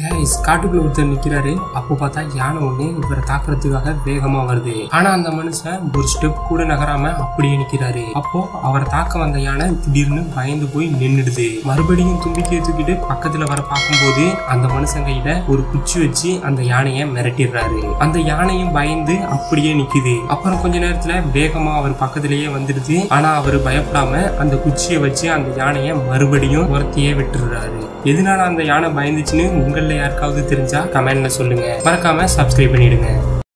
Guys காட்டுக்குள்ள ஒருத்தர் நிக்கிறாரு. அப்போ பார்த்தா யானை ஒண்ணு இவரை தாக்குறதுக்காக வேகமா வருது. ஆனா அந்த மனுஷன் ஒரு ஸ்டெப் கூட நகராம அப்படியே நிக்கிறாரு. அப்போ அவரை தாக்க வந்த யானை திடீர்னு பயந்து போய் நின்னுடுது. மறுபடியும் தும்பிக்கையை தூக்கிட்டு பக்கத்துல வர பார்க்கும்போது அந்த மனுஷன் கையில ஒரு குச்சி வச்சு அந்த யானையை மிரட்டிடுறாரு. அந்த யானையும் பயந்து அப்படியே நிக்குது. அப்புறம் கொஞ்ச நேரத்துல வேகமா அவர் பக்கத்திலேயே வந்துடுது. ஆனா அவர் பயப்படாம அந்த குச்சியை வச்சு அந்த யானையை மறுபடியும் உரத்தியே விட்டுறாரு எதனால அந்த யானை பயந்துச்சுன்னு உங்கள யாருக்காவது தெரிஞ்சா கமெண்ட்ல சொல்லுங்க. மறக்காம சப்ஸ்கிரைப் பண்ணிடுங்க.